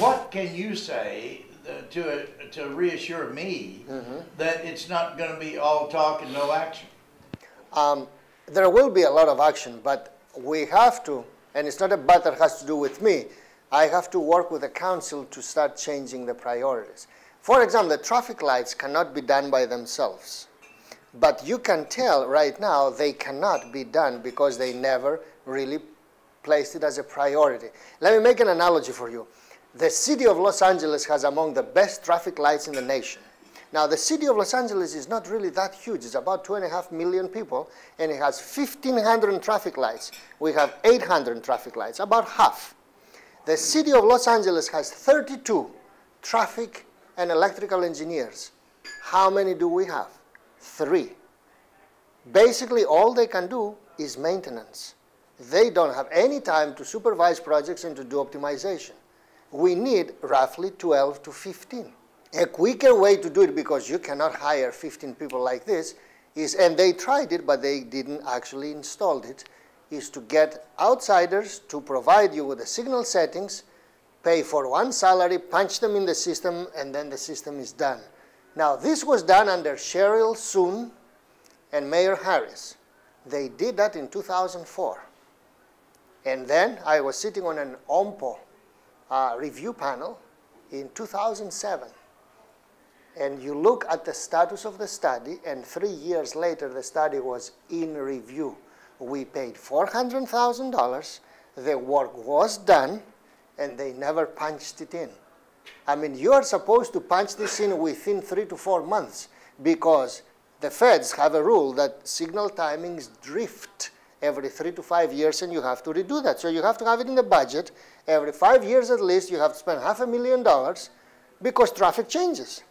what can you say uh, to, to reassure me that it's not gonna be all talk and no action? Um, there will be a lot of action, but we have to, and it's not a but that has to do with me. I have to work with the council to start changing the priorities. For example, the traffic lights cannot be done by themselves. But you can tell right now they cannot be done because they never really placed it as a priority. Let me make an analogy for you. The city of Los Angeles has among the best traffic lights in the nation. Now, the city of Los Angeles is not really that huge. It's about two and a half million people, and it has 1,500 traffic lights. We have 800 traffic lights, about half. The city of Los Angeles has 32 traffic and electrical engineers. How many do we have? Three. Basically, all they can do is maintenance. They don't have any time to supervise projects and to do optimization. We need roughly 12 to 15. A quicker way to do it, because you cannot hire 15 people like this, is, and they tried it, but they didn't actually install it, is to get outsiders to provide you with the signal settings, pay for one salary, punch them in the system, and then the system is done. Now, this was done under Cheryl Soon and Mayor Harris. They did that in 2004. And then I was sitting on an OMPO uh, review panel in 2007. And you look at the status of the study, and three years later, the study was in review. We paid $400,000, the work was done, and they never punched it in. I mean, you are supposed to punch this in within three to four months because the feds have a rule that signal timings drift every three to five years and you have to redo that. So you have to have it in the budget. Every five years at least, you have to spend half a million dollars because traffic changes.